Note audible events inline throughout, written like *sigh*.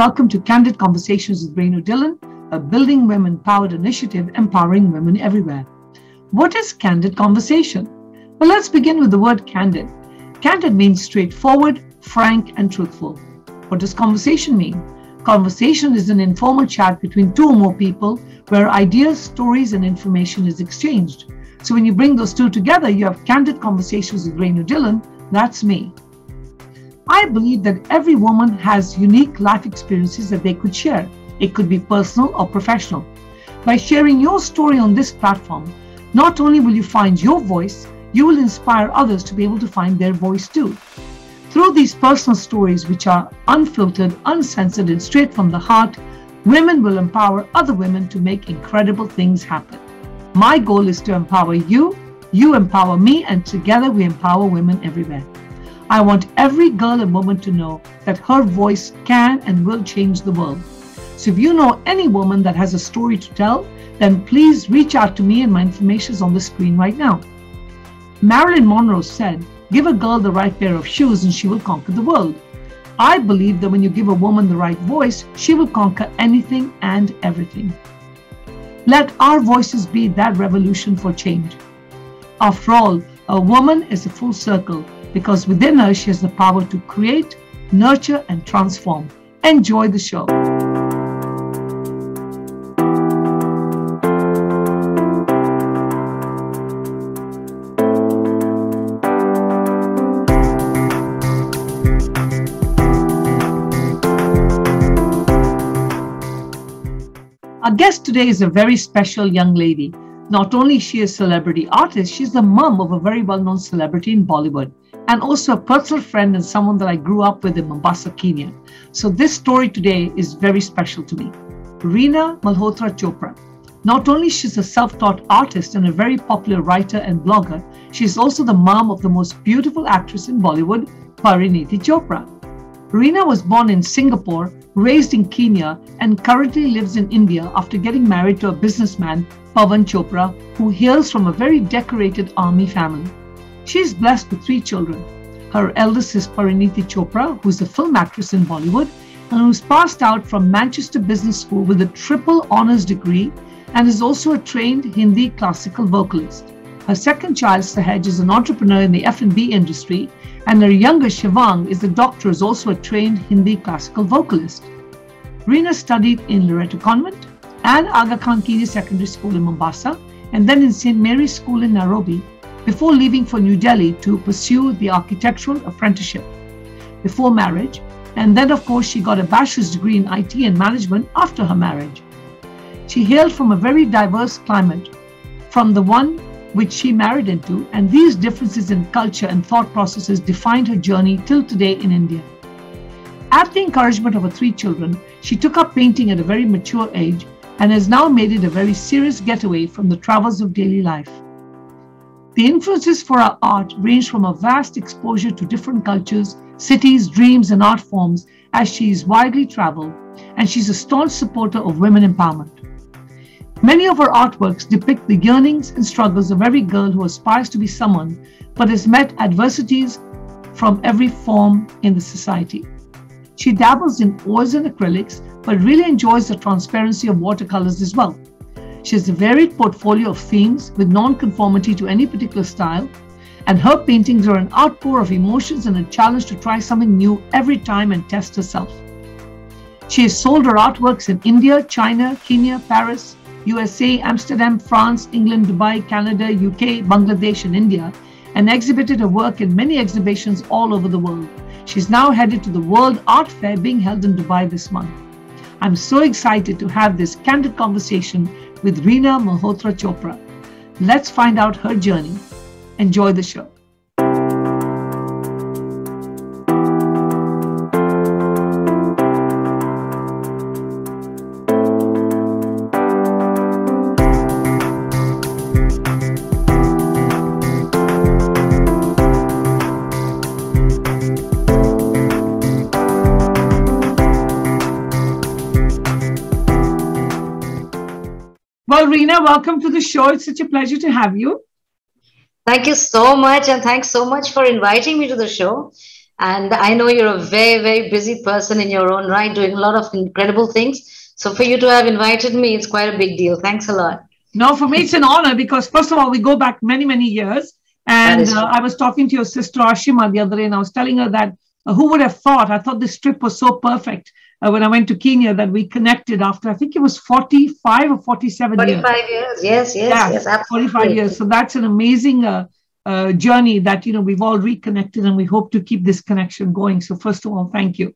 welcome to Candid Conversations with Rennu Dhillon, a Building Women Empowered initiative empowering women everywhere. What is candid conversation? Well, let's begin with the word candid. Candid means straightforward, frank, and truthful. What does conversation mean? Conversation is an informal chat between two or more people where ideas, stories, and information is exchanged. So when you bring those two together, you have candid conversations with Rennu Dhillon. That's me. I believe that every woman has unique life experiences that they could share. It could be personal or professional. By sharing your story on this platform, not only will you find your voice, you will inspire others to be able to find their voice too. Through these personal stories, which are unfiltered, uncensored, and straight from the heart, women will empower other women to make incredible things happen. My goal is to empower you, you empower me, and together we empower women everywhere. I want every girl and woman to know that her voice can and will change the world. So if you know any woman that has a story to tell, then please reach out to me and my information is on the screen right now. Marilyn Monroe said, Give a girl the right pair of shoes and she will conquer the world. I believe that when you give a woman the right voice, she will conquer anything and everything. Let our voices be that revolution for change. After all, a woman is a full circle because within her she has the power to create, nurture, and transform. Enjoy the show. Our guest today is a very special young lady. Not only is she a celebrity artist, she's the mom of a very well-known celebrity in Bollywood and also a personal friend and someone that I grew up with in Mombasa, Kenya. So this story today is very special to me. Reena Malhotra Chopra. Not only she's a self-taught artist and a very popular writer and blogger, she's also the mom of the most beautiful actress in Bollywood, Parineeti Chopra. Reena was born in Singapore, raised in Kenya, and currently lives in India after getting married to a businessman, Pawan Chopra, who hails from a very decorated army family. She is blessed with three children. Her eldest is Parineeti Chopra, who is a film actress in Bollywood and who's passed out from Manchester Business School with a triple honors degree and is also a trained Hindi classical vocalist. Her second child, Sahaj, is an entrepreneur in the F&B industry, and her younger Shivang is a doctor, is also a trained Hindi classical vocalist. Reena studied in Loreto Convent and Aga Khan Kenya Secondary School in Mombasa, and then in St. Mary's School in Nairobi, before leaving for New Delhi to pursue the architectural apprenticeship before marriage. And then, of course, she got a bachelor's degree in IT and management after her marriage. She hailed from a very diverse climate, from the one which she married into, and these differences in culture and thought processes defined her journey till today in India. At the encouragement of her three children, she took up painting at a very mature age and has now made it a very serious getaway from the travels of daily life. The influences for our art range from a vast exposure to different cultures, cities, dreams, and art forms as she is widely traveled, and she's a staunch supporter of women empowerment. Many of her artworks depict the yearnings and struggles of every girl who aspires to be someone but has met adversities from every form in the society. She dabbles in oils and acrylics, but really enjoys the transparency of watercolors as well. She has a varied portfolio of themes with non-conformity to any particular style, and her paintings are an outpour of emotions and a challenge to try something new every time and test herself. She has sold her artworks in India, China, Kenya, Paris, USA, Amsterdam, France, England, Dubai, Canada, UK, Bangladesh, and India, and exhibited her work in many exhibitions all over the world. She's now headed to the World Art Fair being held in Dubai this month. I'm so excited to have this candid conversation with Reena Malhotra Chopra. Let's find out her journey. Enjoy the show. Welcome to the show. It's such a pleasure to have you. Thank you so much, and thanks so much for inviting me to the show. And I know you're a very, very busy person in your own right, doing a lot of incredible things. So for you to have invited me, it's quite a big deal. Thanks a lot. No, for me, it's an honor because, first of all, we go back many, many years. And uh, I was talking to your sister Ashima the other day, and I was telling her that uh, who would have thought? I thought this trip was so perfect uh, when I went to Kenya that we connected after, I think it was 45 or 47 45 years. years. Yes, yes, yeah, yes, absolutely. 45 years. So that's an amazing uh, uh, journey that, you know, we've all reconnected and we hope to keep this connection going. So first of all, thank you.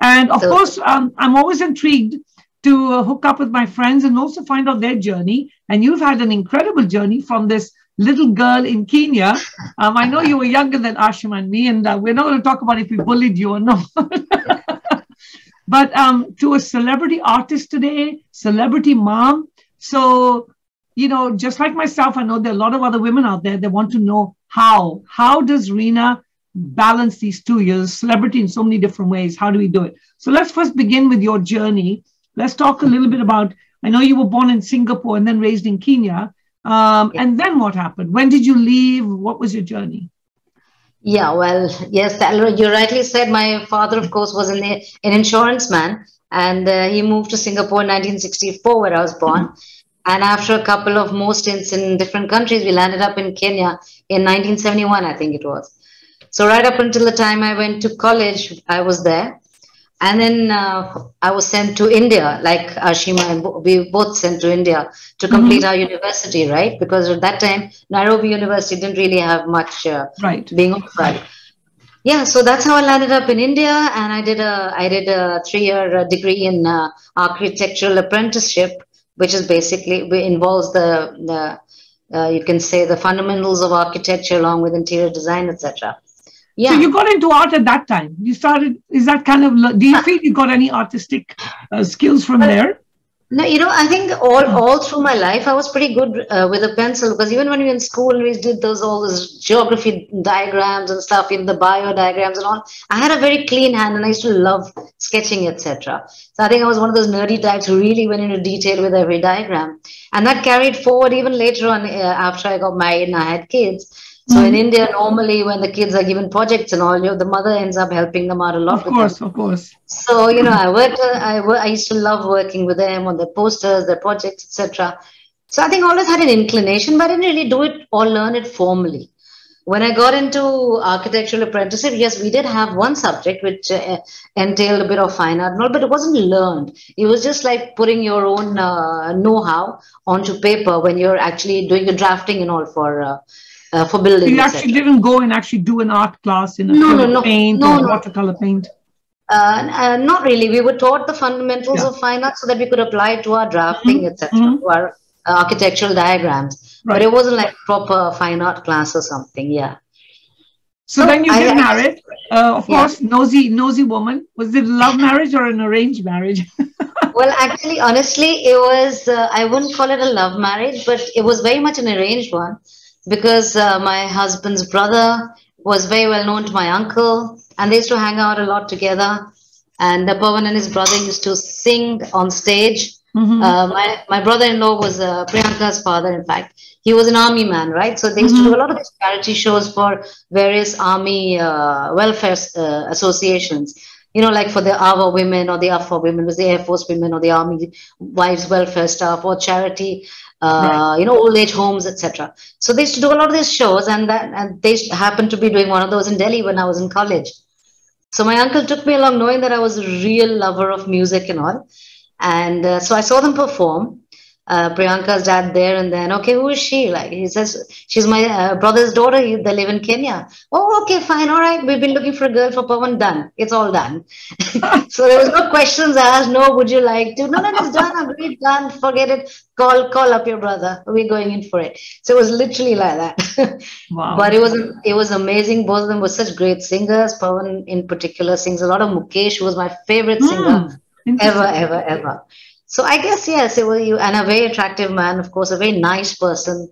And of so, course, um, I'm always intrigued to uh, hook up with my friends and also find out their journey. And you've had an incredible journey from this little girl in Kenya. Um, I know you were younger than Ashim and me, and uh, we're not going to talk about if we bullied you or not. *laughs* but um, to a celebrity artist today, celebrity mom. So, you know, just like myself, I know there are a lot of other women out there that want to know how. How does Reena balance these two years, celebrity in so many different ways? How do we do it? So let's first begin with your journey. Let's talk a little bit about. I know you were born in Singapore and then raised in Kenya. Um. And then what happened? When did you leave? What was your journey? Yeah, well, yes, you rightly said my father, of course, was an, an insurance man and uh, he moved to Singapore in 1964 where I was born. Mm-hmm. And after a couple of more stints in different countries, we landed up in Kenya in 1971, I think it was. So right up until the time I went to college, I was there and then uh, I was sent to India, like Ashima, and we both sent to India to complete mm-hmm. our university, right? Because at that time, Nairobi University didn't really have much uh, right. being offered. Yeah, so that's how I landed up in India, and I did a I did a three year uh, degree in uh, architectural apprenticeship, which is basically involves the the uh, you can say the fundamentals of architecture along with interior design, etc. Yeah. So you got into art at that time. You started. Is that kind of? Do you feel you got any artistic uh, skills from there? No, you know, I think all all through my life I was pretty good uh, with a pencil because even when we were in school we did those all those geography diagrams and stuff in the bio diagrams and all. I had a very clean hand and I used to love sketching, etc. So I think I was one of those nerdy types who really went into detail with every diagram, and that carried forward even later on uh, after I got married and I had kids so in hmm. India, normally when the kids are given projects and all, you know, the mother ends up helping them out a lot. Of course, of course. So you know, I worked. I I used to love working with them on their posters, their projects, etc. So I think I always had an inclination, but I didn't really do it or learn it formally. When I got into architectural apprenticeship, yes, we did have one subject which uh, entailed a bit of fine art, but it wasn't learned. It was just like putting your own uh, know-how onto paper when you're actually doing the drafting and all for. Uh, uh, for building. You actually didn't go and actually do an art class in a no, no, no, paint no, or no. watercolor paint. Uh, uh, not really. We were taught the fundamentals yeah. of fine art so that we could apply it to our drafting, mm-hmm. etc., mm-hmm. to our uh, architectural diagrams. Right. But it wasn't like proper fine art class or something. Yeah. So, so then you get I, married. Uh, of yeah. course, nosy, nosy woman. Was it love *laughs* marriage or an arranged marriage? *laughs* well, actually, honestly, it was. Uh, I wouldn't call it a love marriage, but it was very much an arranged one because uh, my husband's brother was very well known to my uncle, and they used to hang out a lot together. And the Pawan and his brother used to sing on stage. Mm-hmm. Uh, my, my brother-in-law was uh, Priyanka's father, in fact. He was an army man, right? So they used mm-hmm. to do a lot of charity shows for various army uh, welfare uh, associations. You know, like for the AWA women or the AFA women, was the Air Force women or the Army wives welfare staff or charity uh, right. you know, old age homes, etc. So they used to do a lot of these shows, and that and they happened to be doing one of those in Delhi when I was in college. So my uncle took me along, knowing that I was a real lover of music and all, and uh, so I saw them perform uh, Priyanka's dad there and then, okay, who is she? Like, he says, she's my uh, brother's daughter. They live in Kenya. Oh, okay, fine. All right. We've been looking for a girl for Pawan. Done. It's all done. *laughs* so there was no questions asked. No, would you like to? No, no, it's done. I'm really done. Forget it. Call, call up your brother. We're going in for it. So it was literally like that. *laughs* wow. But it was, it was amazing. Both of them were such great singers. Pawan in particular sings a lot of Mukesh, who was my favorite singer mm, ever, ever, ever. So I guess yes, it was you and a very attractive man, of course, a very nice person.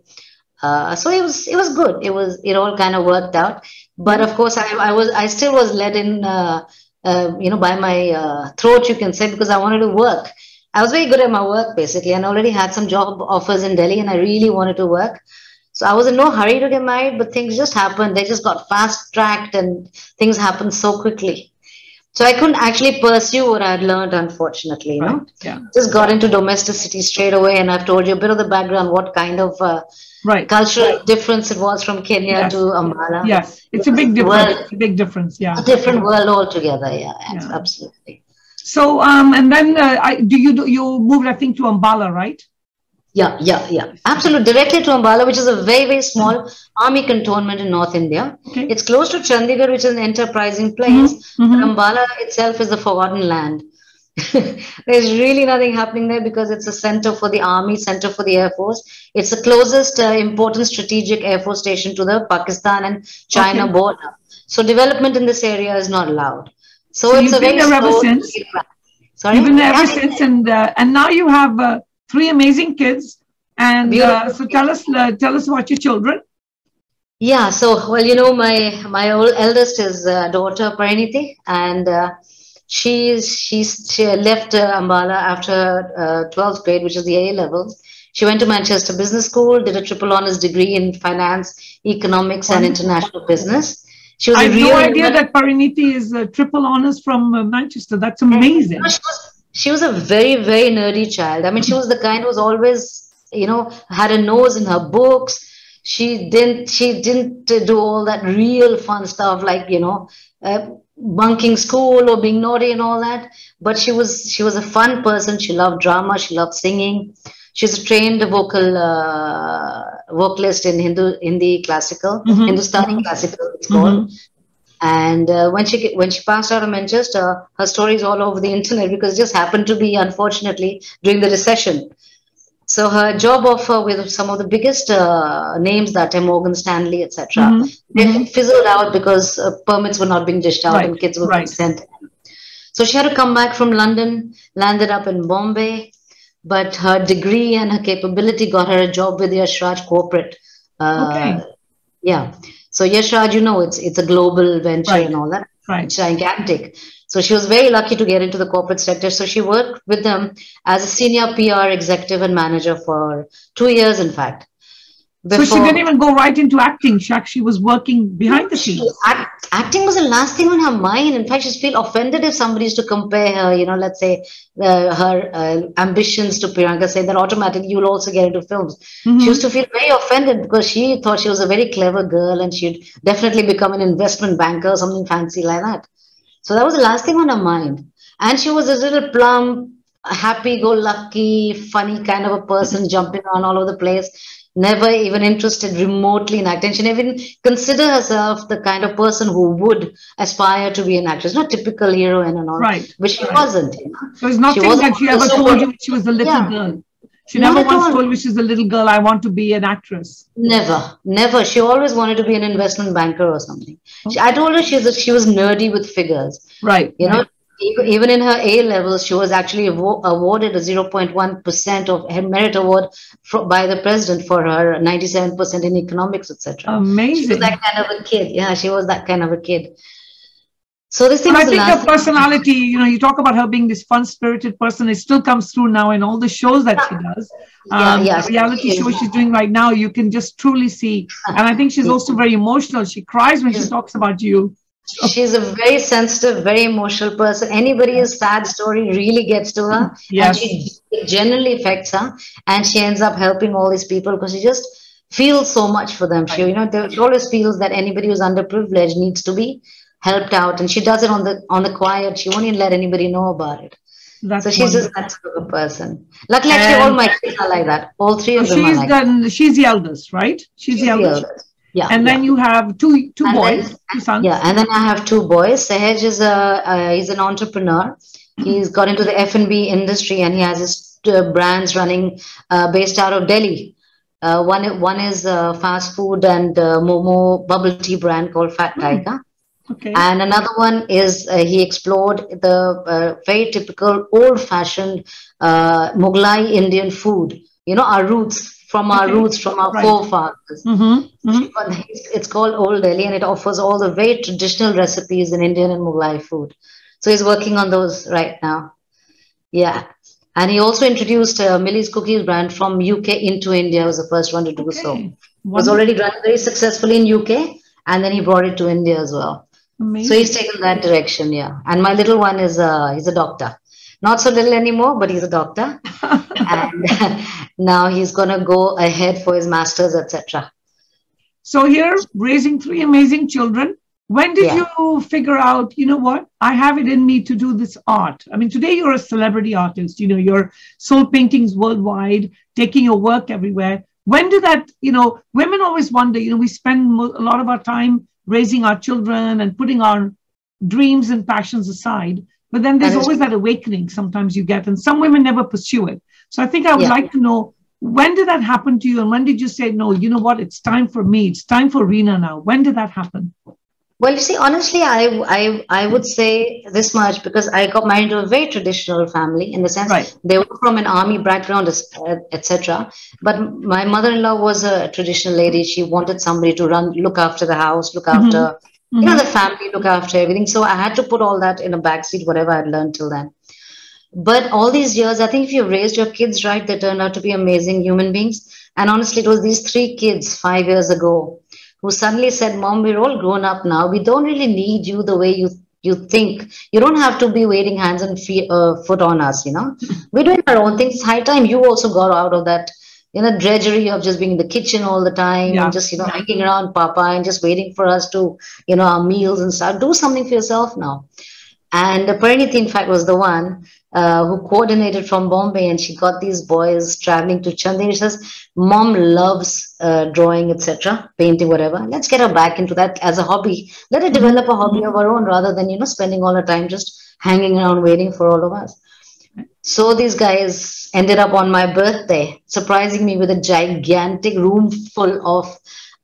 Uh, so it was it was good. It was it all kind of worked out. But of course, I, I was I still was led in, uh, uh, you know, by my uh, throat, you can say, because I wanted to work. I was very good at my work basically, and already had some job offers in Delhi, and I really wanted to work. So I was in no hurry to get married, but things just happened. They just got fast tracked and things happened so quickly. So I couldn't actually pursue what I had learned, unfortunately. You know, yeah. just got into domesticity straight away, and I've told you a bit of the background, what kind of uh, right cultural difference it was from Kenya Yes. to Ambala. yes it's a big difference it's a big difference yeah A different world altogether. Yeah, Yeah. absolutely. so um and then uh, I, do you do you moved i think to ambala right Yeah, yeah, yeah. Absolutely. Directly to Ambala, which is a very, very small army cantonment in North India. okay It's close to Chandigarh, which is an enterprising place. Mhm. But Ambala itself is the forgotten land. *laughs* There's really nothing happening there because it's a center for the army, center for the air force. It's the closest uh, important strategic air force station to the Pakistan and China Okay. border. So development in this area is not allowed. So, So it's you've a been very there ever since? Sorry, You've been there ever Yeah. since, and uh, and now you have uh, three amazing kids. And uh, so tell us uh, tell us about your children. Yeah, so well, you know, my my old eldest is uh, daughter Parineeti, and uh, she's she's she left uh, Ambala after uh, twelfth grade, which is the A levels. She went to Manchester Business School, did a triple honors degree in finance, economics, and international business. She was I real no idea that Parineeti is a triple honors from uh, Manchester. That's amazing. No, she was a very very nerdy child. I mean, she was the kind who was always you know had a nose in her books. She didn't she didn't uh, do all that real fun stuff like you know uh, bunking school or being naughty and all that. But she was she was a fun person. She loved drama. She loved singing. She's a trained vocal uh, vocalist in Hindu Hindi classical Mhm, Hindustani classical. It's called. And uh, when she when she passed out of Manchester, her story is all over the internet because it just happened to be, unfortunately, during the recession. So her job offer with some of the biggest uh, names that time, Morgan Stanley, etc., Mhm, they mhm. fizzled out because uh, permits were not being dished out Right, and kids were being sent. So she had to come back from London, landed up in Bombay, but her degree and her capability got her a job with Yash Raj Corporate. Uh, Okay. Yeah. So Yash Raj, you know, it's it's a global venture Right. and all that Right. It's gigantic. So she was very lucky to get into the corporate sector. So she worked with them as a senior PR executive and manager for two years, in fact. So she didn't even go right into acting. She actually was working behind the scenes. act, acting was the last thing on her mind. In fact, she'd feel offended if somebody used to compare her, you know, let's say uh, her uh, ambitions to Priyanka, say that automatically you'll also get into films. Mhm. She used to feel very offended because she thought she was a very clever girl and she'd definitely become an investment banker or something fancy like that. So that was the last thing on her mind. And she was a little plump, happy go lucky, funny kind of a person, jumping around all over the place, never even interested remotely in acting. She never even consider herself the kind of person who would aspire to be an actress, not typical heroine and all. Right. But she right. wasn't. You know? So it's nothing wasn't that she ever told you she was a little Yeah. girl. She never once all. told me she's a little girl, I want to be an actress. Never, never. She always wanted to be an investment banker or something. She, I told her she's a, she was nerdy with figures. Right. You know, right. Even, in her A levels, she was actually awarded a 0.1% of her merit award fro- by the president for her 97% in economics, etc. Amazing. She was that kind of a kid. Yeah, she was that kind of a kid. So this thing I think her personality, you know, you talk about her being this fun spirited person, it still comes through now in all the shows that she does. Yeah, Um, yeah, the reality she show she's doing right now, you can just truly see. And I think she's *laughs* also very emotional. She cries when she talks about you. She's a very sensitive, very emotional person. Anybody's sad story really gets to her. Yes. And she it generally affects her. And she ends up helping all these people because she just feels so much for them. She, you know, she always feels that anybody who's underprivileged needs to be helped out. And she does it on the on the quiet. She won't even let anybody know about it. That's so she's just that sort of a person. Luckily, actually, all my kids are like that. All three of them are she's like that. the, she's the eldest, right? She's, the eldest. eldest. Yeah. And yeah. then you have two two And then- boys, two sons. Yeah, and then I have two boys. Sahaj is a uh, he's an entrepreneur. He's got into the F and B industry, and he has his uh, brands running uh, based out of Delhi. Uh, one one is uh, fast food and uh, momo bubble tea brand called Fat Hmm. Tiger, Okay. and another one is uh, he explored the uh, very typical old-fashioned uh, Mughlai Indian food. You know our roots from our Okay, roots from our right. forefathers. Mm-hmm. hmm it's- called Old Delhi and it offers all the very traditional recipes in Indian and Mughlai food. So he's working on those right now. Yeah. And he also introduced uh, Millie's Cookies brand from UK into India. Was the first one to do Okay. so. It was already run very successfully in UK, and then he brought it to India as well. Amazing. So he's taken that direction, yeah. And my little one is uh, he's a doctor, not so little anymore, but he's a doctor, *laughs* and now he's gonna go ahead for his masters, etc. So here, raising three amazing children. When did Yeah. you figure out, you know what, I have it in me to do this art? I mean, today you're a celebrity artist, you know, you're sold paintings worldwide, taking your work everywhere. When did that, you know, women always wonder, you know, we spend a lot of our time raising our children and putting our dreams and passions aside. But then there's always that awakening sometimes you get, and some women never pursue it. So I think I would Yeah. like to know when did that happen to you? And when did you say, no, you know what? It's time for me. It's time for Reena now. When did that happen? Well, you see, honestly, I, I I would say this much because I got married to a very traditional family in the sense Right. they were from an army background, etc. But my mother-in-law was a traditional lady. She wanted somebody to run, look after the house, look Mhm. After you know Mhm. the family, look after everything. So I had to put all that in a backseat, whatever I'd learned till then. But all these years, I think if you raised your kids right, they turned out to be amazing human beings. And honestly, it was these three kids five years ago who suddenly said, Mom, we're all grown up now. We don't really need you the way you you think. You don't have to be waiting hands and feet, uh, foot on us, you know. *laughs* We're doing our own things. High time you also got out of that, you know, drudgery of just being in the kitchen all the time Yeah. and just, you know, hanging around Papa and just waiting for us to, you know, our meals and stuff. Do something for yourself now. And Parineeti, in fact, was the one uh, who coordinated from Bombay, and she got these boys traveling to Chandigarh. She says, "Mom loves uh, drawing, etc., painting, whatever. Let's get her back into that as a hobby. Let her develop a hobby of her own, rather than you know spending all her time just hanging around waiting for all of us." So these guys ended up on my birthday, surprising me with a gigantic room full of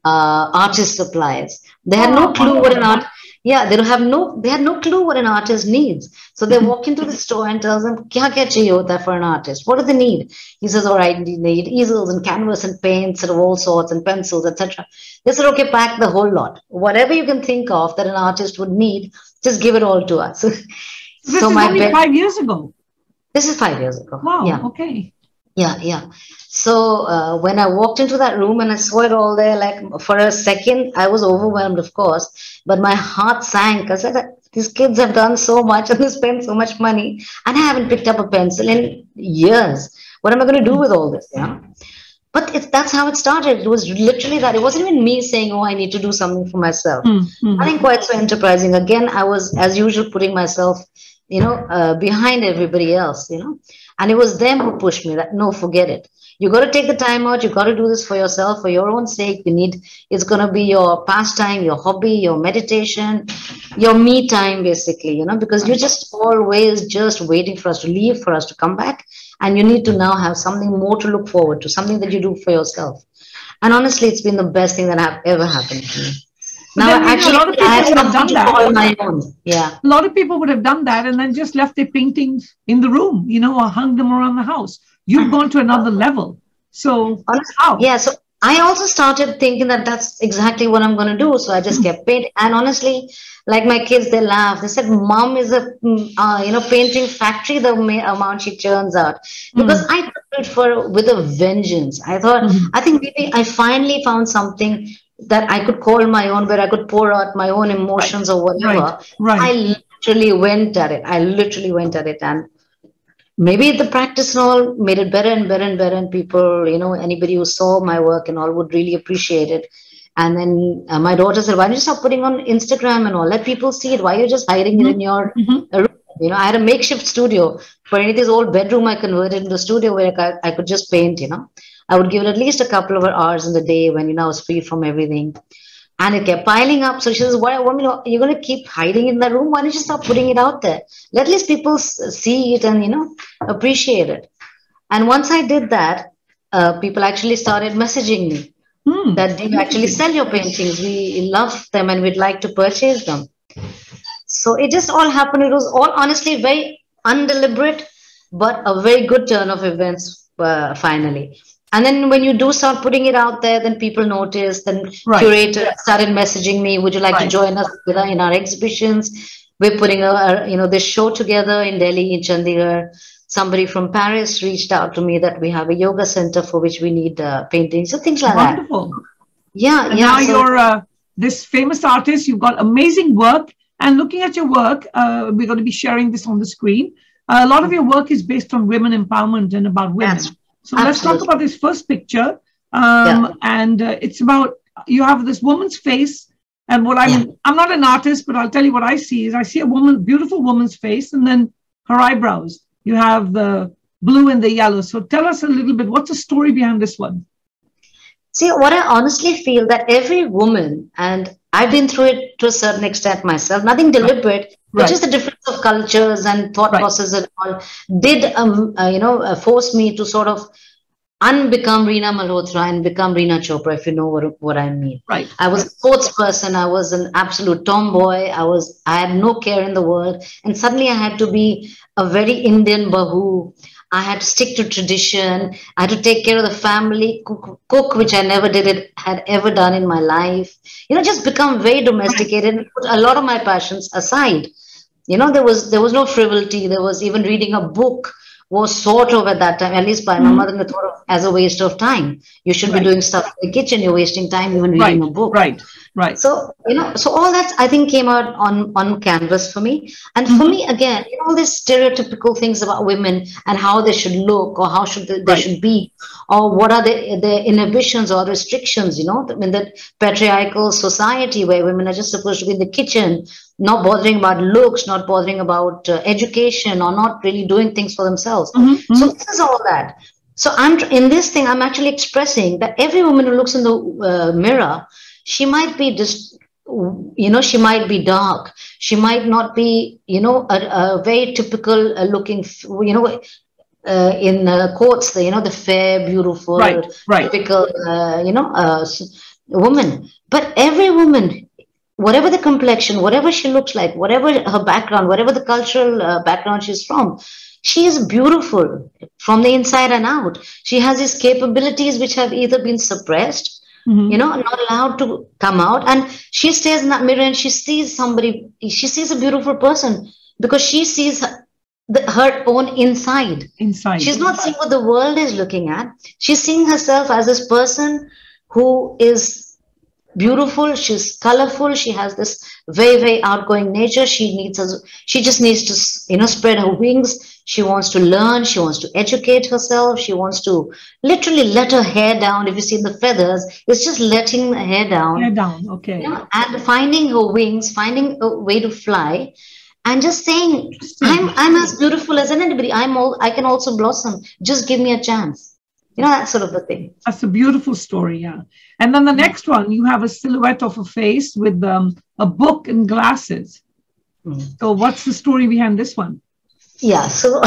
uh, artist supplies. They had no Oh, clue what an art. Yeah, they don't have no. They had no clue what an artist needs. So they walk into the store and tells them, "Kya kya chahiye hota for an artist? What do they need?" He says, "All right, you need easels and canvas and paints of all sorts and pencils, etc." They said, "Okay, pack the whole lot. Whatever you can think of that an artist would need, just give it all to us." *laughs* This so is my only bed- five years ago. This is five years ago. Wow. Yeah. Okay. Yeah, yeah. So uh, when I walked into that room and I saw it all there, like for a second, I was overwhelmed, of course, but my heart sank. I said, these kids have done so much and they spent so much money, and I haven't picked up a pencil in years. What am I going to do with all this? Yeah. But it's, that's how it started. It was literally that. It wasn't even me saying, oh, I need to do something for myself. Mm, mm. Nothing quite so enterprising. Again, I was, as usual, putting myself, you know, uh, behind everybody else, you know. And it was them who pushed me that, no, forget it. You got to take the time out. You got to do this for yourself, for your own sake. You need, it's going to be your pastime, your hobby, your meditation, your me time, basically, you know, because you're just always just waiting for us to leave, for us to come back. And you need to now have something more to look forward to, something that you do for yourself. And honestly, it's been the best thing that have ever happened to me. Now, then, know, a lot of people would have done that. call my own. Yeah. A lot of people would have done that and then just left their paintings in the room, you know, or hung them around the house. You've gone to another level. So, Honestly, how? Yeah, so I also started thinking that that's exactly what I'm going to do. So I just kept painting. And honestly, like my kids, they laugh. They said, "Mom is a mm, uh, you know painting factory." The amount she churns out because I took it for with a vengeance. I thought Mhm. I think maybe I finally found something that I could call my own, where I could pour out my own emotions or whatever. Right. Right. I literally went at it. I literally went at it, and maybe the practice and all made it better and better and better. And people, you know, anybody who saw my work and all would really appreciate it. And then uh, my daughter said, "Why don't you stop putting on Instagram and all? Let people see it. Why are you just hiding it in your Mhm. uh, room?" You know, I had a makeshift studio. For anything's old bedroom, I converted into a studio where I, I could just paint. You know, I would give it at least a couple of hours in the day when you know I was free from everything and it kept piling up. So she says, "Why? What, you know, you're going to keep hiding in the room? Why don't you stop putting it out there? Let at least people see it and you know appreciate it." And once I did that, uh, people actually started messaging me Hmm. that do you actually sell your paintings? We love them and we'd like to purchase them. So it just all happened. It was all honestly very undeliberate, but a very good turn of events uh, finally. And then when you do start putting it out there, then people notice. Then Right. curators started messaging me, "Would you like Right. to join us in our exhibitions?" We're putting a, a you know this show together in Delhi, in Chandigarh. somebody from Paris reached out to me that we have a yoga center for which we need uh, paintings, so things like Wonderful. that. Yeah, And yeah. now so- you're uh, this famous artist. You've got amazing work. And looking at your work, uh, we're going to be sharing this on the screen. Uh, a lot of your work is based on women empowerment and about women. Yes, so let's talk about this first picture. Um, Yeah. And uh, it's about you have this woman's face. And what I'm, Yeah. I'm not an artist, but I'll tell you what I see is I see a woman, beautiful woman's face, and then her eyebrows. You have the blue and the yellow. So tell us a little bit. What's the story behind this one? See, what I honestly feel that every woman, and I've been through it to a certain extent myself, nothing deliberate, but Right. just the difference of cultures and thought Right. processes and all, did um, uh, you know uh, force me to sort of unbecome Reena Malhotra and become Reena Chopra, if you know what, what I mean. Right. I was a sports person. I was an absolute tomboy. I was. I had no care in the world, and suddenly I had to be a very Indian bahu. I had to stick to tradition. I had to take care of the family, cook, cook which I never did it had ever done in my life. You know, just become very domesticated and put a lot of my passions aside. You know, there was there was no frivolity. There was even reading a book was sort of at that time, at least by my Mhm. mother, thought of as a waste of time. You should Right. be doing stuff in the kitchen. You're wasting time even Right. reading a book. Right. Right. So you know, so all that I think came out on on canvas for me. And for Mhm. me, again, you know, all these stereotypical things about women and how they should look or how should they, they Right. should be, or what are the their inhibitions or restrictions. You know, in that patriarchal society where women are just supposed to be in the kitchen, not bothering about looks, not bothering about uh, education, or not really doing things for themselves. Mhm, mhm. So this is all that. So I'm in this thing. I'm actually expressing that every woman who looks in the uh, mirror, she might be just, you know, she might be dark. She might not be, you know, a, a very typical uh, looking, you know, uh, in uh, quotes, the you know, the fair, beautiful, right. Right. typical, uh, you know, uh, woman. But every woman, whatever the complexion, whatever she looks like, whatever her background, whatever the cultural uh, background she's from, she is beautiful from the inside and out. She has these capabilities which have either been suppressed, Mhm. you know, not allowed to come out. And she stares in that mirror and she sees somebody, she sees a beautiful person because she sees her, the, her own inside. Inside. She's not seeing what the world is looking at. She's seeing herself as this person who is beautiful. She's colorful. She has this very, very outgoing nature. She needs us. She just needs to, you know, spread her wings. She wants to learn. She wants to educate herself. She wants to literally let her hair down. If you see the feathers, it's just letting the hair down Hair down. Okay. and finding her wings, finding a way to fly, and just saying, "I'm I'm as beautiful as anybody. I'm all I can also blossom. Just give me a chance." You know that sort of a thing. That's a beautiful story, yeah. And then the next one, you have a silhouette of a face with um, a book and glasses. Mm. So what's the story behind this one? Yeah. So *laughs*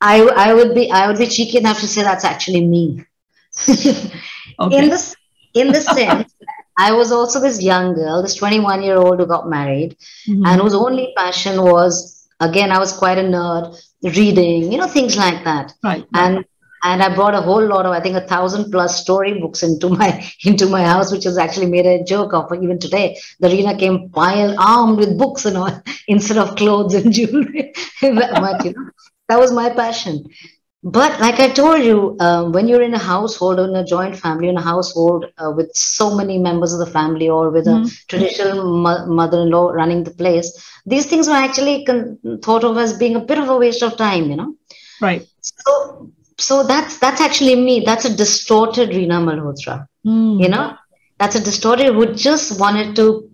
I I would be I would be cheeky enough to say that's actually me. *laughs* Okay. in this in this sense, *laughs* I was also this young girl, this 21 year old who got married. Mhm. and whose only passion was again i was quite a nerd reading you know things like that right. and and i brought a whole lot of i think a thousand plus storybooks into my *laughs* into my house which was actually made a joke of even today the arena came piled armed with books and all *laughs* instead of clothes and *laughs* jewelry but you know that was my passion but like i told you um, when you're in a household or in a joint family in a household uh, with so many members of the family or with a Mhm. traditional mo- mother-in-law running the place these things were actually con- thought of as being a bit of a waste of time you know Right. so so that's that's actually me. That's a distorted Reena Malhotra. Mm. you know that's a distorted who just wanted to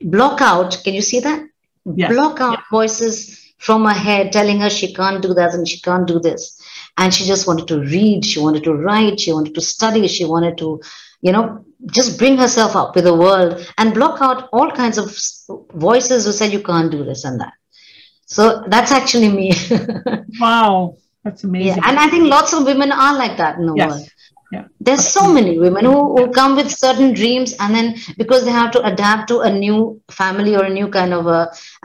block out can you see that? Yes. block out voices from her head telling her she can't do that and she can't do this. And she just wanted to read she wanted to write she wanted to study she wanted to you know just bring herself up with the world and block out all kinds of voices who said you can't do this and that. So that's actually me. *laughs* Wow. That's amazing. yeah. and i think lots of women are like that in the Yes. world Yeah. there's so many women who, who come with certain dreams and then because they have to adapt to a new family or a new kind of a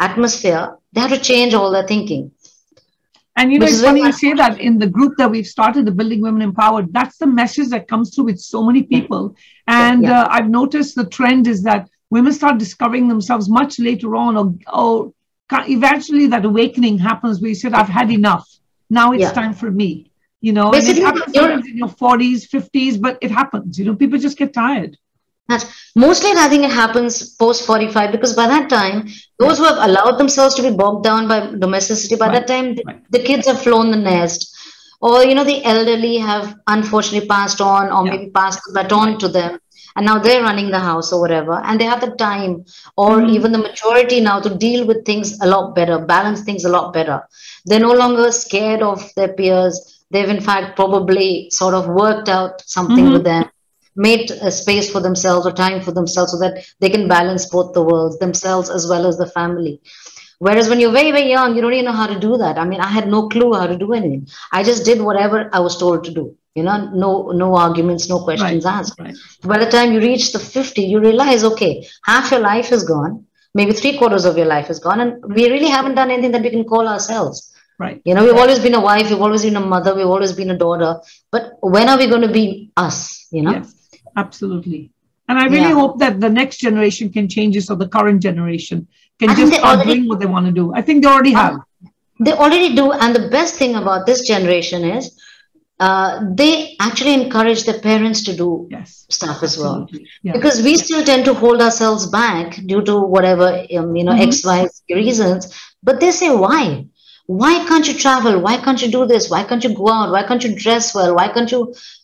atmosphere they have to change all their thinking And you know, Which it's funny you say that in the group that we've started, the Building Women Empowered, that's the message that comes through with so many people. And Yeah. uh, I've noticed the trend is that women start discovering themselves much later on or, or eventually that awakening happens where you said, I've had enough. Now it's Yeah. time for me. You know, and it happens in your 40s, 50s, but it happens. You know, people just get tired. That's mostly I think it happens post 45 because by that time, those who have allowed themselves to be bogged down by domesticity, by that time, the, right. the kids have flown the nest. Or, you know, the elderly have unfortunately passed on or Yeah. maybe passed the baton to them. And now they're running the house or whatever. And they have the time or Mhm. even the maturity now to deal with things a lot better, balance things a lot better. They're no longer scared of their peers. They've, in fact, probably sort of worked out something Mhm. with them made a space for themselves or time for themselves so that they can balance both the worlds themselves as well as the family whereas when you're very very young you don't even know how to do that i mean i had no clue how to do anything i just did whatever i was told to do you know no no arguments no questions asked Right. by the time you reach the 50 you realize okay half your life is gone maybe three quarters of your life is gone and we really haven't done anything that we can call ourselves Right. you know, we've always been a wife, we've always been a mother, we've always been a daughter. But when are we going to be us? You know? Yes, absolutely. And I really Yeah. hope that the next generation can change this or the current generation can I just start already- doing what they want to do. I think they already have. They already do. And the best thing about this generation is uh, they actually encourage their parents to do Yes. stuff as well. Yeah. Because we still tend to hold ourselves back due to whatever, um, you know, Mhm. X, Y reasons. But they say, why? Why can't you travel? Why can't you do this? Why can't you go out? Why can't you dress well? Why can't you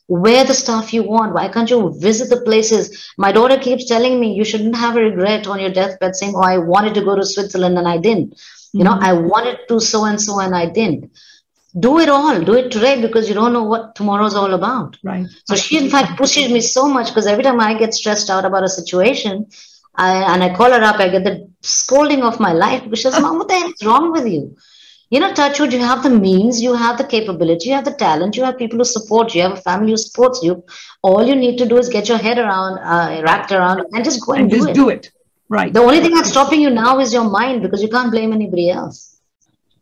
wear the stuff you want? Why can't you visit the places? My daughter keeps telling me you shouldn't have a regret on your deathbed saying, Oh, I wanted to go to Switzerland and I didn't. You know, Mhm. I wanted to so and so and I didn't. Do it all. Do it today because you don't know what tomorrow's all about. Right. So she, in fact, pushes me so much because every time I get stressed out about a situation, I, and I call her up, I get the scolding of my life because she says, Mom, what the hell is wrong with you? You know, Touchwood, you have the means, you have the capability, you have the talent, you have people who support you, you have a family who supports you. All you need to do is get your head around, uh, wrapped around, and just go and, And do just it. do it. Right. The only thing that's stopping you now is your mind because you can't blame anybody else.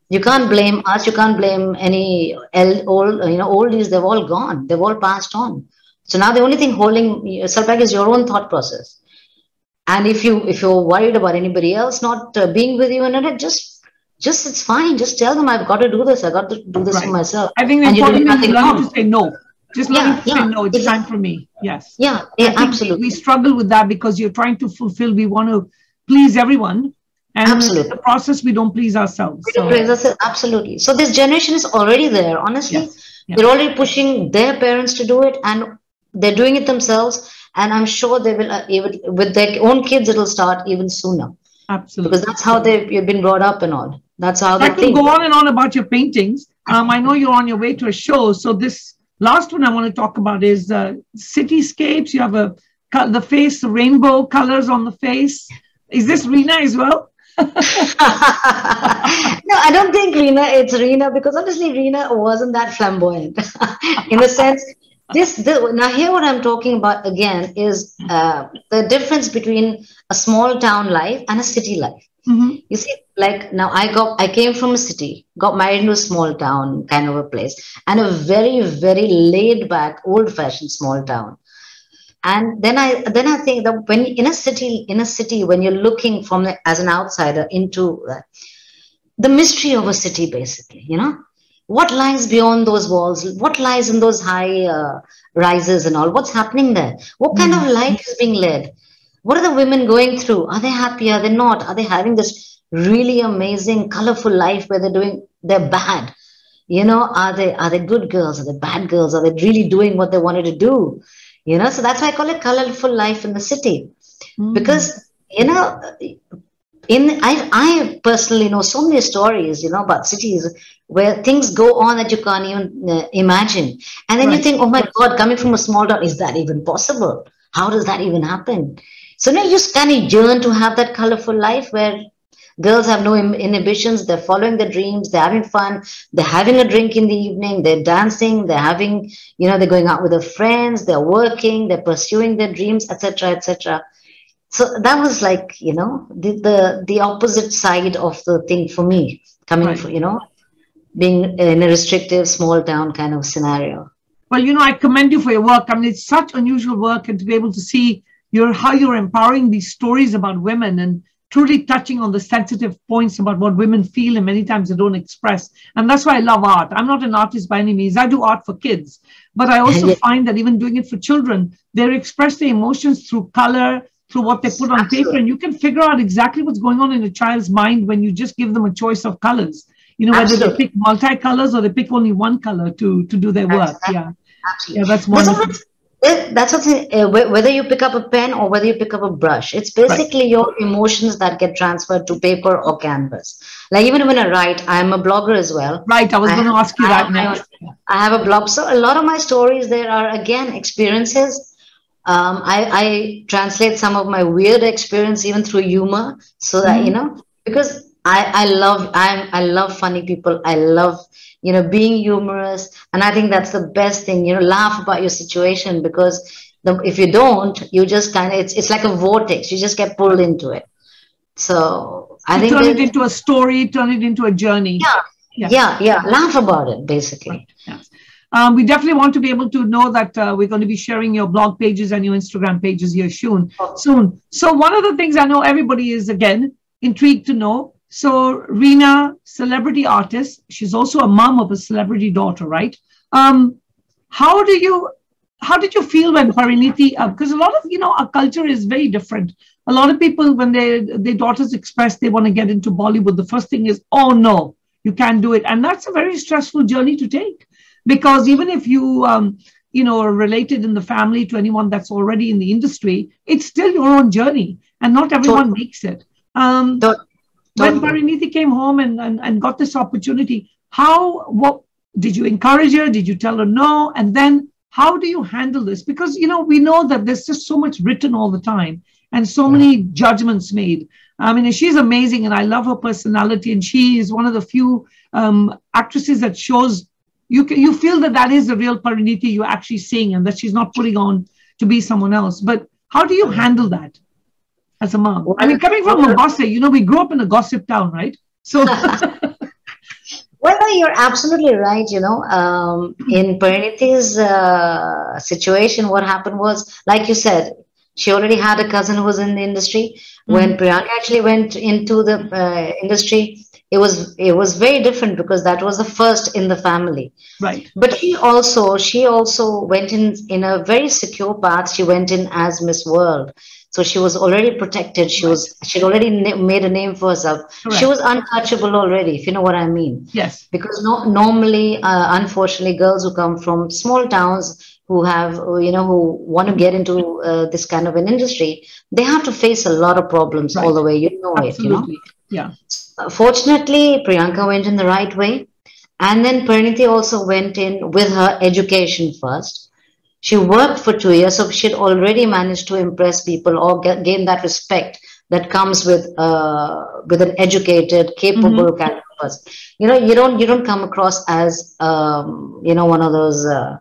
You can't blame us. You can't blame any old, you know, oldies. They've all gone. They've all passed on. So now the only thing holding yourself back is your own thought process. And if you if you're worried about anybody else not uh, being with you in it, just just it's fine. Just tell them I've got to do this. I got to do this for myself. I think the important thing is learning to say no. Just Yeah, learning to say no. It's exactly. time for me. Yes. Yeah, yeah, absolutely. We struggle with that because you're trying to fulfill, we want to please everyone. And Absolutely. in the process, we don't please ourselves. We don't So- raise us- absolutely. So this generation is already there. Honestly, Yes, yeah. they're already pushing their parents to do it, and they're doing it themselves. And I'm sure they will uh, even with their own kids. It'll start even sooner Absolutely. because that's how they've been brought up and all. That's how I can go on and on about your paintings. Um, I know you're on your way to a show. So this last one I want to talk about is uh, cityscapes. You have a the face, the rainbow colors on the face. Is this Reena as well? *laughs* no, I don't think Reena. It's Reena because honestly, Reena wasn't that flamboyant. *laughs* In a sense, this, the, now here what I'm talking about again is uh, the difference between a small town life and a city life. Mhm. You see, like now I got I came from a city, got married into a small town kind of a place, and a very, very laid back, old fashioned small town. And then I then I think that when in a city, in a city, when you're looking from the, as an outsider into uh, the mystery of a city, basically, you know, what lies beyond those walls? What lies in those high uh, rises and all? What's happening there? What kind of life is being led? What are the women going through? Are they happy? Are they not? Are they having this really amazing, colorful life where they're doing they're bad? You know, are they are they good girls? Are they bad girls? Are they really doing what they wanted to do? You know, so that's why I call it colorful life in the city Mhm. because you know in I, I personally know so many stories you know about cities where things go on that you can't even uh, imagine. And then you think oh my god coming from a small town is that even possible? How does that even happen? So now you just kind of yearn to have that colorful life where girls have no inhibitions they're following their dreams they're having fun they're having a drink in the evening they're dancing they're having you know they're going out with their friends they're working they're pursuing their dreams etc etc so that was like you know the the, the opposite side of the thing for me coming Right. from you know being in a restrictive small town kind of scenario Well, you know, I commend you for your work. I mean, it's such unusual work, and to be able to see your how you're empowering these stories about women and truly touching on the sensitive points about what women feel and many times they don't express. And that's why I love art. I'm not an artist by any means. I do art for kids, but I also *laughs* find that even doing it for children, they express their emotions through color, through what they put on Absolutely. paper, and you can figure out exactly what's going on in a child's mind when you just give them a choice of colors. You know, Absolutely. whether they pick multicolors or they pick only one color to to do their work. Yeah. Absolutely. Yeah, that's wonderful it, that's what uh, whether you pick up a pen or whether you pick up a brush it's basically right. your emotions that get transferred to paper or canvas like even when i write i'm a blogger as well right i was going to ask you that next i have a blog so a lot of my stories there are again experiences um, I, I translate some of my weird experience even through humor so that mm-hmm. you know because I, I love I, I love funny people. I love you know being humorous and i think that's the best thing you know laugh about your situation because the, if you don't you just kind of it's, it's like a vortex. You just get pulled into it. So i you think turn it into a story turn it into a journey. Yeah. Yeah. Yeah, yeah. laugh about it basically. Yeah. Um, we definitely want to be able to know that uh, we're going to be sharing your blog pages and your Instagram pages here soon. Soon. So one of the things I know everybody is again intrigued to know so Reena, celebrity artist, she's also a mom of a celebrity daughter, right? Um, how do you how did you feel when Parineeti? Because uh, a lot of you know our culture is very different. A lot of people when they their daughters express they want to get into Bollywood, the first thing is, oh no, you can't do it, and that's a very stressful journey to take. Because even if you um, you know are related in the family to anyone that's already in the industry, it's still your own journey, and not everyone makes it. Um, when Parineeti came home and, and, and got this opportunity, how, what, did you encourage her? Did you tell her no? And then how do you handle this? Because, you know, we know that there's just so much written all the time and so yeah. many judgments made. I mean, she's amazing and I love her personality. And she is one of the few um, actresses that shows you, you feel that that is the real Parineeti you're actually seeing and that she's not putting on to be someone else. But how do you handle that? as a mom? Well, I mean, coming from Mombasa, you know, we grew up in a gossip town, right? So. *laughs* well, you're absolutely right. You know, um, in Parineeti's uh, situation, what happened was, like you said, she already had a cousin who was in the industry. Mm-hmm. When Priyanka actually went into the uh, industry, it was it was very different because that was the first in the family. Right. But she also she also went in in a very secure path. She went in as Miss World so she was already protected. She right. was she'd already made a name for herself. Correct. She was untouchable already, if you know what I mean. Yes. Because no, normally, uh, unfortunately, girls who come from small towns who have you know who want to get into uh, this kind of an industry, they have to face a lot of problems right. all the way. You know Absolutely. it. You know. Yeah. Fortunately, Priyanka went in the right way. And then Parineeti also went in with her education first. She worked for two years, so she'd already managed to impress people or get, gain that respect that comes with uh, with an educated, capable mm-hmm. kind of person. You know, you don't you don't come across as um, you know one of those. Uh,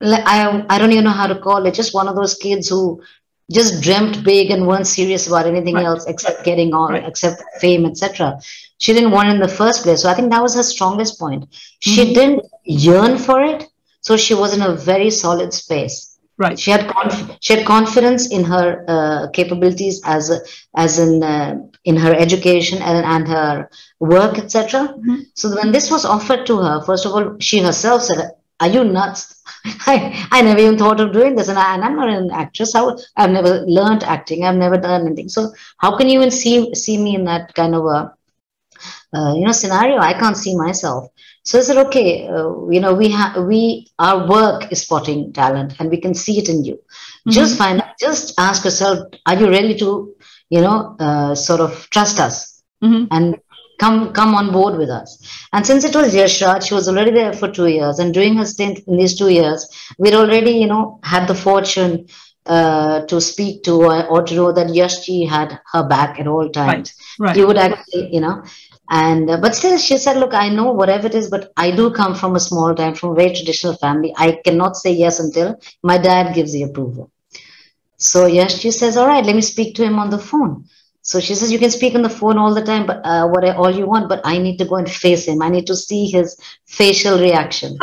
I I don't even know how to call it. Just one of those kids who just dreamt big and weren't serious about anything right. else except getting on, right. except fame, etc. She didn't want it in the first place. So I think that was her strongest point. Mm-hmm. She didn't yearn for it so she was in a very solid space. Right. She had conf- she had confidence in her uh, capabilities as a, as in uh, in her education and, and her work, etc. Mm-hmm. So when this was offered to her, first of all, she herself said, "Are you nuts? *laughs* I, I never even thought of doing this, and, I, and I'm not an actress. How, I've never learned acting. I've never done anything. So how can you even see see me in that kind of a uh, you know scenario? I can't see myself." So I said, okay, uh, you know, we have we our work is spotting talent, and we can see it in you. Mm-hmm. Just find, just ask yourself, are you ready to, you know, uh, sort of trust us mm-hmm. and come come on board with us? And since it was Yash Raj, she was already there for two years, and during her stint in these two years, we'd already, you know, had the fortune. Uh, to speak to or, or to know that Yashji had her back at all times. Right, right. You would actually, you know, and uh, but still she said look i know whatever it is but i do come from a small town from a very traditional family i cannot say yes until my dad gives the approval so yes she says all right let me speak to him on the phone so she says you can speak on the phone all the time but uh, what I, all you want but i need to go and face him i need to see his facial reaction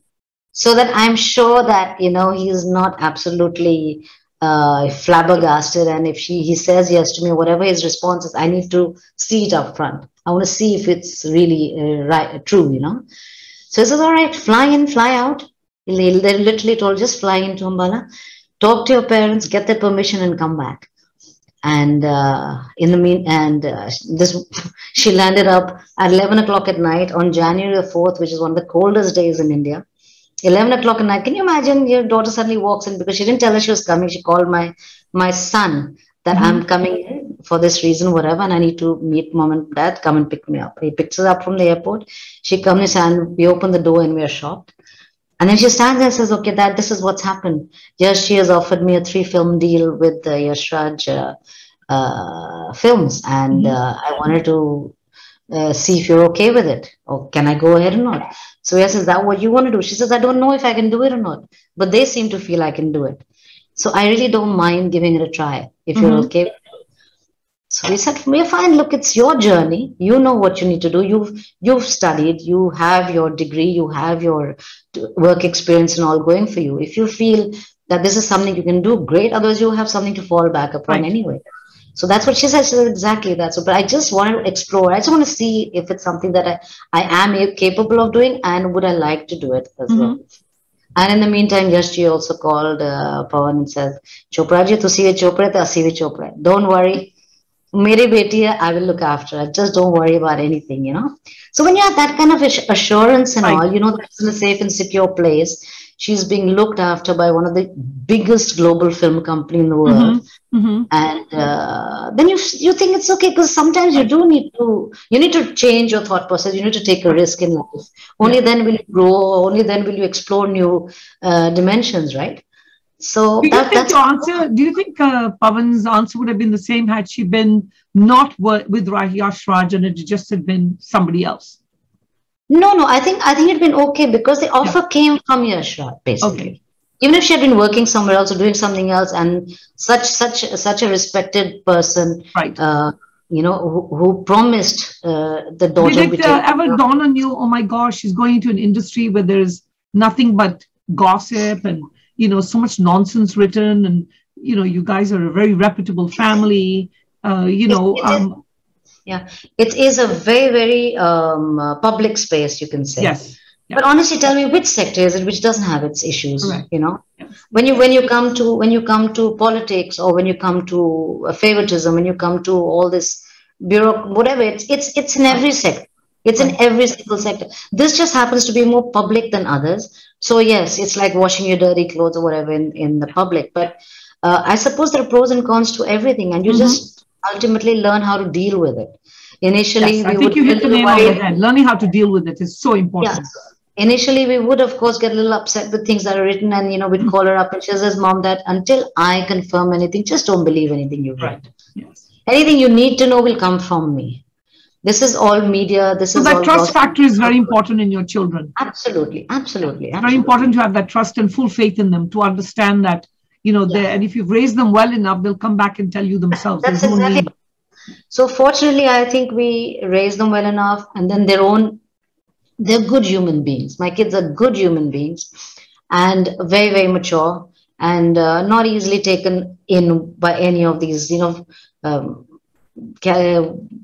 *laughs* so that i'm sure that you know he's not absolutely uh, flabbergasted. And if she he says yes to me, whatever his response is, I need to see it up front. I want to see if it's really uh, right, true, you know. So he says, all right, fly in, fly out. They literally told, just fly into Ambala, talk to your parents, get their permission, and come back. And uh, in the mean, and uh, this, *laughs* she landed up at 11 o'clock at night on January the 4th, which is one of the coldest days in India. 11 o'clock at night. Can you imagine your daughter suddenly walks in because she didn't tell her she was coming. She called my my son that mm-hmm. I'm coming in for this reason, whatever, and I need to meet mom and dad. Come and pick me up. He picks her up from the airport. She comes and we open the door and we are shocked. And then she stands there and says, "Okay, dad, this is what's happened. Yes, she has offered me a three-film deal with the Yash Raj uh, uh, films, and mm-hmm. uh, I wanted to uh, see if you're okay with it or can I go ahead or not. So yes, is that what you want to do? She says, I don't know if I can do it or not, but they seem to feel I can do it. So I really don't mind giving it a try if you're mm-hmm. okay. So we said, we're fine. Look, it's your journey. You know what you need to do. You've you've studied. You have your degree. You have your work experience and all going for you. If you feel that this is something you can do, great. Otherwise, you have something to fall back upon right. anyway. So that's what she said. She said exactly that. So, but I just want to explore. I just want to see if it's something that I, I am capable of doing and would I like to do it as mm-hmm. well. And in the meantime, Yashji also called uh, Pawan and said, Chopra ji, tusi ve chopra te asi chopra. Don't worry. Meri beti I will look after her. Just don't worry about anything, you know. So when you have that kind of assurance and right. all, you know, that's in a safe and secure place she's being looked after by one of the biggest global film company in the world mm-hmm. Mm-hmm. and uh, then you you think it's okay because sometimes you do need to you need to change your thought process you need to take a risk in life only yeah. then will you grow only then will you explore new uh, dimensions right so do you that, think your answer do you think uh, Pawan's answer would have been the same had she been not with Yash Raj and it just had been somebody else no, no. I think I think it'd been okay because the offer yeah. came from Yash Raj, basically. Okay. Even if she had been working somewhere else or doing something else, and such such such a respected person, right? Uh, you know, who, who promised uh, the daughter. Did it uh, ever dawn on you? Oh my gosh, she's going into an industry where there's nothing but gossip and you know so much nonsense written, and you know you guys are a very reputable family. Uh, you know, um, yeah it is a very very um, uh, public space you can say yes yeah. but honestly tell me which sector is it which doesn't have its issues you know yeah. when you when you come to when you come to politics or when you come to uh, favoritism when you come to all this bureau whatever it's it's it's in every sector it's in every single sector this just happens to be more public than others so yes it's like washing your dirty clothes or whatever in, in the public but uh, i suppose there are pros and cons to everything and you mm-hmm. just ultimately learn how to deal with it. Initially, yes, I think you hit the nail on the head. Learning how to deal with it is so important. Yes. Initially, we would, of course, get a little upset with things that are written, and you know, we'd call her up and she says, "Mom, that until I confirm anything, just don't believe anything you write. Right. Yes. Anything you need to know will come from me." This is all media. This so is that trust factor is very important in your children. Absolutely, absolutely, absolutely. Very important to have that trust and full faith in them to understand that you know, yeah. and if you've raised them well enough, they'll come back and tell you themselves. That's exactly. So fortunately, I think we raised them well enough, and then their own, they're good human beings. My kids are good human beings, and very very mature, and uh, not easily taken in by any of these, you know. Um,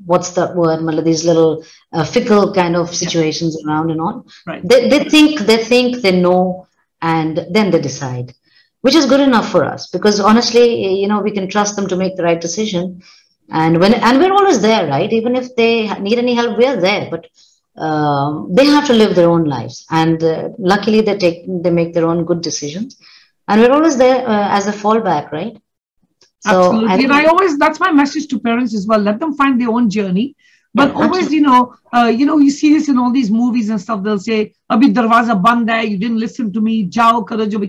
what's that word? These little uh, fickle kind of situations yeah. around and on. Right. They, they think they think they know, and then they decide which is good enough for us because honestly, you know, we can trust them to make the right decision. And when and we're always there, right? Even if they need any help, we're there. But um, they have to live their own lives, and uh, luckily they take they make their own good decisions, and we're always there uh, as a fallback, right? So Absolutely, I and I always that's my message to parents as well. Let them find their own journey but yeah, always, you know, uh, you know, you see this in all these movies and stuff. They'll say, "Abhi darwaza band hai. You didn't listen to me. Jao karo jo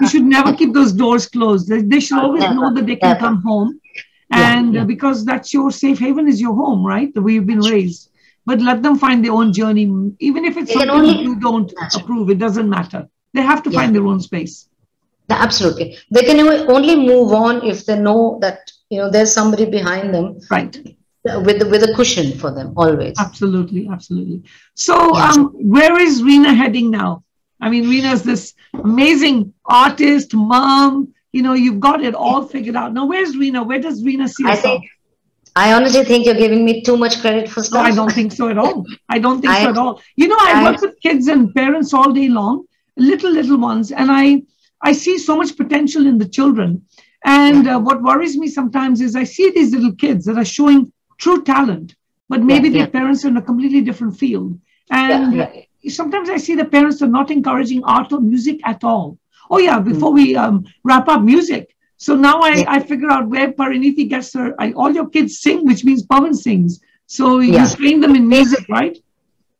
You should never *laughs* keep those doors closed. They, they should always know that they can come home, and yeah, yeah. because that's your safe haven is your home, right? The way you've been raised. But let them find their own journey, even if it's something only, you don't approve. It doesn't matter. They have to find their own space. Absolutely, they can only move on if they know that you know there's somebody behind them. Right with with a cushion for them always. Absolutely, absolutely. So, yes. um, where is Reena heading now? I mean, Reena is this amazing artist, mom. you know, you've got it all figured out. Now, where's Reena? Where does Reena see herself? I think I honestly think you're giving me too much credit for stuff. No, I don't think so at all. I don't think I, so at all. You know, I, I work with kids and parents all day long, little little ones, and I I see so much potential in the children. And uh, what worries me sometimes is I see these little kids that are showing true talent, but maybe yeah, their yeah. parents are in a completely different field. And yeah, sometimes I see the parents are not encouraging art or music at all. Oh yeah, before mm. we um, wrap up music. So now I, I figure out where Parineeti gets her. I, all your kids sing, which means Pawan sings. So you train them in music, right?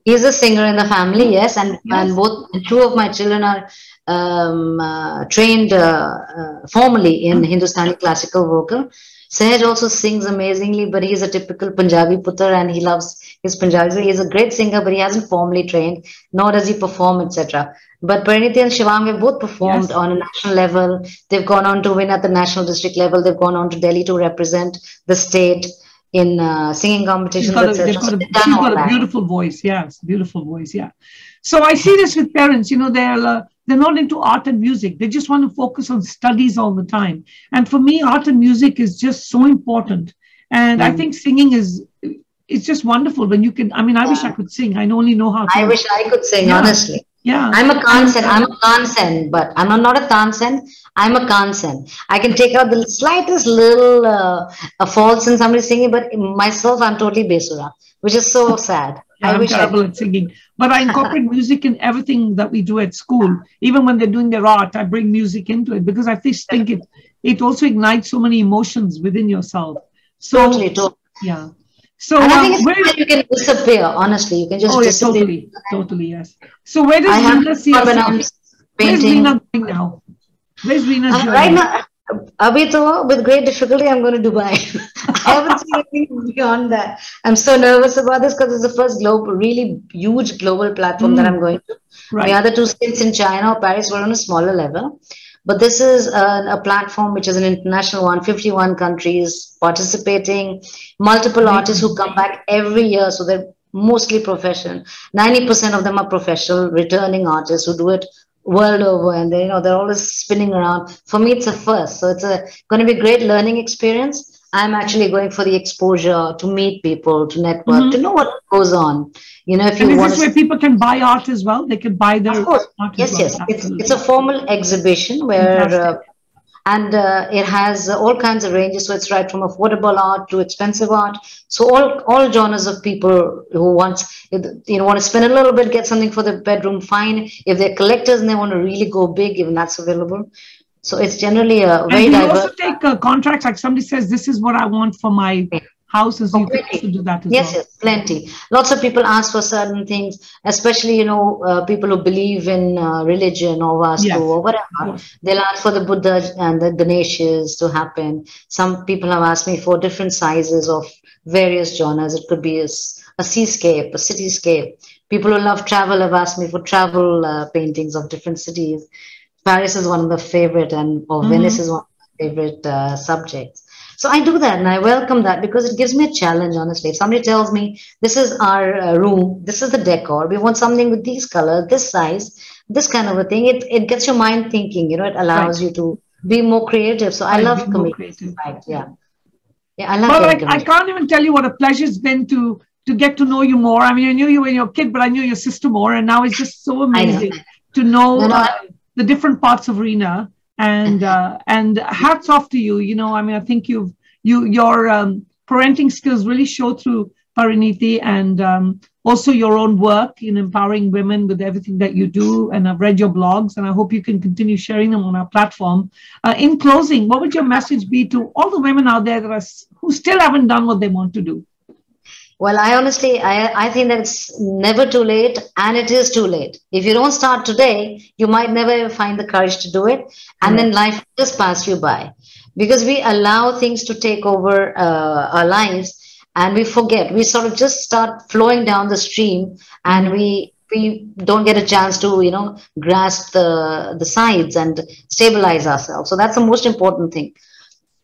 He's a singer in the family, yes, and yes. and both two of my children are um, uh, trained uh, uh, formally in. Hindustani classical vocal. Sahaj also sings amazingly, but he's a typical Punjabi putter and he loves his Punjabi. So he's a great singer, but he hasn't formally trained, nor does he perform, etc. But Parineeti and Shivang have both performed yes. on a national level. They've gone on to win at the national district level. They've gone on to Delhi to represent the state in uh, singing competitions. She's got, a, got, a, she's got a beautiful voice. Yes, beautiful voice. Yeah. So I see this with parents. You know, they're uh, they're not into art and music. They just want to focus on studies all the time. And for me, art and music is just so important. And mm. I think singing is it's just wonderful when you can. I mean, I yeah. wish I could sing. I only know how. to. I wish I could sing. Yeah. Honestly. Yeah. I'm a Kansan. I'm a Kansan, but I'm not a Tansen. I'm a Kansan. I can take out the slightest little uh, faults in somebody singing, but myself, I'm totally Besura, which is so *laughs* sad. I am terrible I... at singing, but I incorporate *laughs* music in everything that we do at school. Even when they're doing their art, I bring music into it because I think it it also ignites so many emotions within yourself. So, totally, totally. yeah. So and I think it's where, you can disappear. Honestly, you can just oh, disappear. totally, totally, yes. So where does Reena see herself? Where's Reena going now? Where's Reena uh, right now? Abhi with great difficulty, I'm going to Dubai. *laughs* I haven't seen anything beyond that. I'm so nervous about this because it's the first global, really huge global platform mm. that I'm going to. Right. The other two stints in China or Paris were on a smaller level. But this is a, a, platform which is an international one, 51 countries participating, multiple artists who come back every year. So they're mostly professional. 90% of them are professional, returning artists who do it world over and they you know they're always spinning around. For me it's a first. So it's a going to be a great learning experience. I'm actually going for the exposure to meet people to network mm-hmm. to know what goes on. You know if you and want is this where people can buy art as well? They can buy their of course. art yes well. yes. It's, it's a formal exhibition where uh, and uh, it has all kinds of ranges. So it's right from affordable art to expensive art. So all all genres of people who want you know want to spend a little bit get something for the bedroom fine. If they're collectors and they want to really go big even that's available. So it's generally a very and you diverse. also take uh, contracts. Like somebody says this is what i want for my houses you can do that as yes, well. yes plenty. Lots of people ask for certain things especially you know uh, people who believe in uh, religion or vastu yes. or whatever. They'll ask for the buddha and the ganeshas to happen. Some people have asked me for different sizes of various genres. It could be a, a seascape a cityscape. People who love travel have asked me for travel uh, paintings of different cities. Paris is one of the favorite and or mm-hmm. venice is one of my favorite uh, subjects so I do that and I welcome that because it gives me a challenge, honestly. If somebody tells me, this is our uh, room, this is the decor, we want something with these colors, this size, this kind of a thing, it, it gets your mind thinking, you know, it allows right. you to be more creative. So I, I love committing. Right, yeah. Yeah, I love well, I, I can't even tell you what a pleasure it's been to to get to know you more. I mean, I knew you when you were a kid, but I knew your sister more, and now it's just so amazing know. to know no, no, uh, the different parts of Reena and uh, and hats off to you. You know, I mean, I think you've you your um, parenting skills really show through Parineeti and um, also your own work in empowering women with everything that you do. And I've read your blogs, and I hope you can continue sharing them on our platform. Uh, in closing, what would your message be to all the women out there that are who still haven't done what they want to do? Well, I honestly, I, I think that it's never too late and it is too late. If you don't start today, you might never find the courage to do it. And then life just pass you by because we allow things to take over uh, our lives and we forget. We sort of just start flowing down the stream and we we don't get a chance to, you know, grasp the, the sides and stabilize ourselves. So that's the most important thing.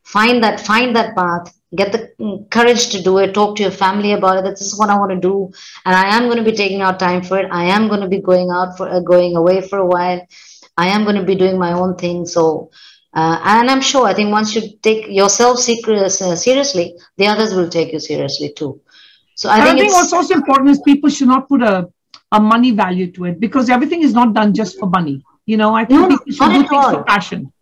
Find that, find that path get the courage to do it talk to your family about it this is what i want to do and i am going to be taking out time for it i am going to be going out for uh, going away for a while i am going to be doing my own thing so Uh, and I'm sure, I think once you take yourself secret, uh, seriously, the others will take you seriously too. So I, I think, think what's also important is people should not put a, a money value to it because everything is not done just for money. You know, I think no, people should do things all. for passion.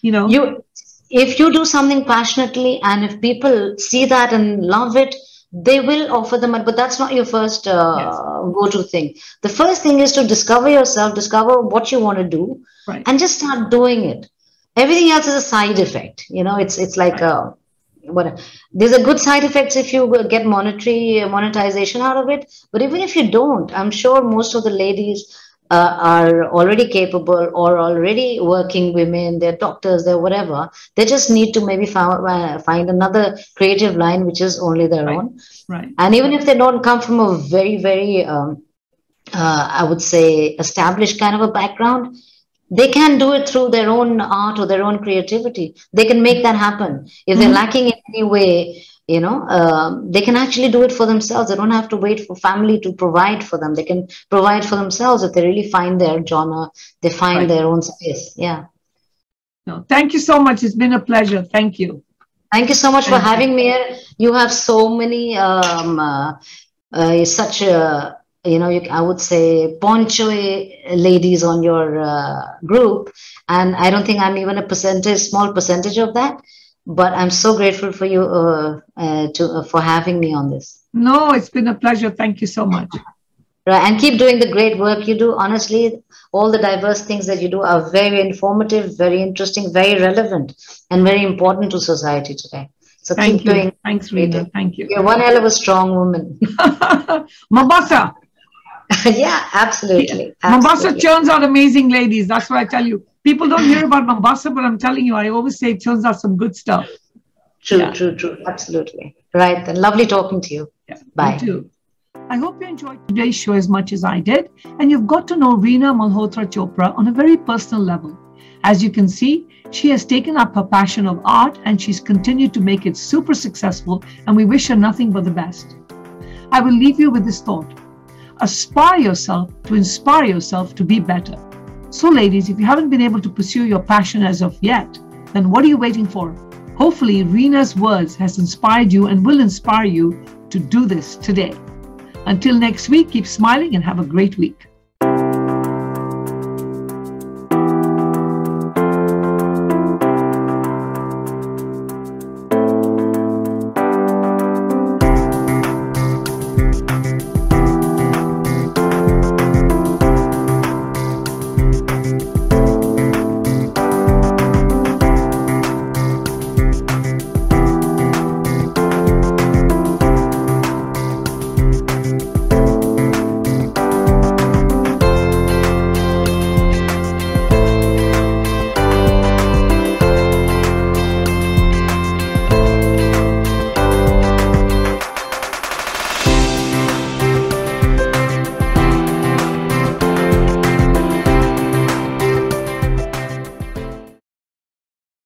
You know, you if you do something passionately and if people see that and love it, they will offer them, but that's not your first uh, yes. go-to thing. The first thing is to discover yourself, discover what you want to do, right. and just start doing it. Everything else is a side effect. You know, it's it's like right. a what there's a good side effects if you get monetary monetization out of it but even if you don't i'm sure most of the ladies uh, are already capable or already working women they're doctors they're whatever they just need to maybe find, uh, find another creative line which is only their right. own right and even if they don't come from a very very um, uh, i would say established kind of a background they can do it through their own art or their own creativity they can make that happen if they're mm-hmm. lacking in any way you know um, they can actually do it for themselves. They don't have to wait for family to provide for them. They can provide for themselves if they really find their genre they find right. their own space. Yeah. No thank you so much. It's been a pleasure. Thank you. Thank you so much thank for having me here. You have so many um, uh, uh, such a you know, you, I would say poncho ladies on your uh, group, and I don't think I'm even a percentage, small percentage of that. But I'm so grateful for you uh, uh, to uh, for having me on this. No, it's been a pleasure. Thank you so much. Right, and keep doing the great work you do. Honestly, all the diverse things that you do are very informative, very interesting, very relevant, and very important to society today. So Thank keep you. doing. Thanks, Reena. Thank you. You're one hell of a strong woman. *laughs* Mombasa. *laughs* yeah, absolutely, absolutely. Mombasa churns out amazing ladies. That's what I tell you. People don't hear about Mombasa, but I'm telling you, I always say it turns out some good stuff. True, yeah. true, true. Absolutely. Right then. Lovely talking to you. Yeah, Bye. You. I hope you enjoyed today's show as much as I did, and you've got to know Reena Malhotra Chopra on a very personal level. As you can see, she has taken up her passion of art and she's continued to make it super successful, and we wish her nothing but the best. I will leave you with this thought aspire yourself to inspire yourself to be better. So, ladies, if you haven't been able to pursue your passion as of yet, then what are you waiting for? Hopefully, Reena's words has inspired you and will inspire you to do this today. Until next week, keep smiling and have a great week.